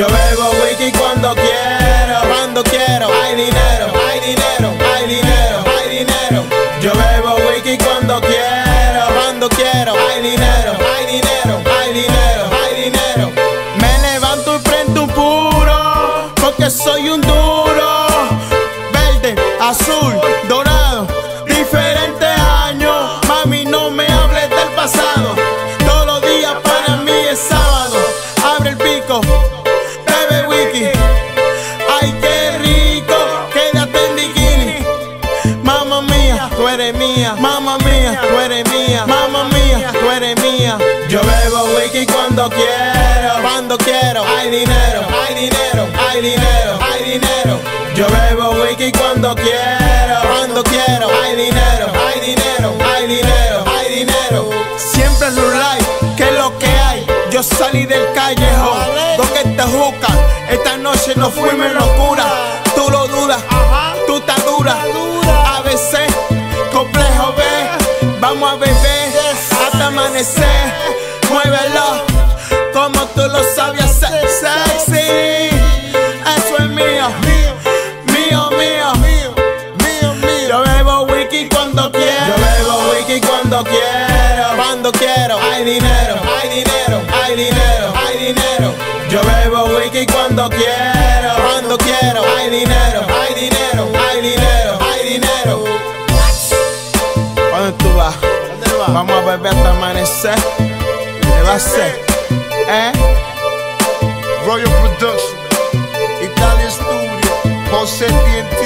Yo bebo whisky cuando quiero, cuando quiero. Hay dinero, hay dinero, Ay, qué rico, quédate en bikini. Mamma mía, tú eres mía. Mamma mía, tú eres mía. Mamma mía, tú eres mía. Yo bebo wiki cuando quiero, cuando quiero. Hay dinero, hay dinero, hay dinero, hay dinero. Yo bebo wiki cuando quiero, cuando quiero. Hay dinero, hay dinero, hay dinero, hay dinero. Siempre es light, que es lo que hay. Yo salí del callejón, dos que te juzgan. Esta noche nos fuimos locura. Tú lo dudas, tú estás dura. ABC, complejo B, vamos a beber hasta amanecer. Muévelo como tú lo sabías hacer, sexy. Eso es mío, mío, mío, mío, mío. Yo bebo wiki cuando quiero. Yo bebo wiki cuando quiero, cuando quiero. Hay dinero, cuando quiero, cuando quiero. Hay dinero, hay dinero, hay dinero, hay dinero. ¿Dónde tú vas? Vamos a beber hasta amanecer. ¿Qué va a ser? ¿Eh? Royal Production, Italia Studio, José TNT.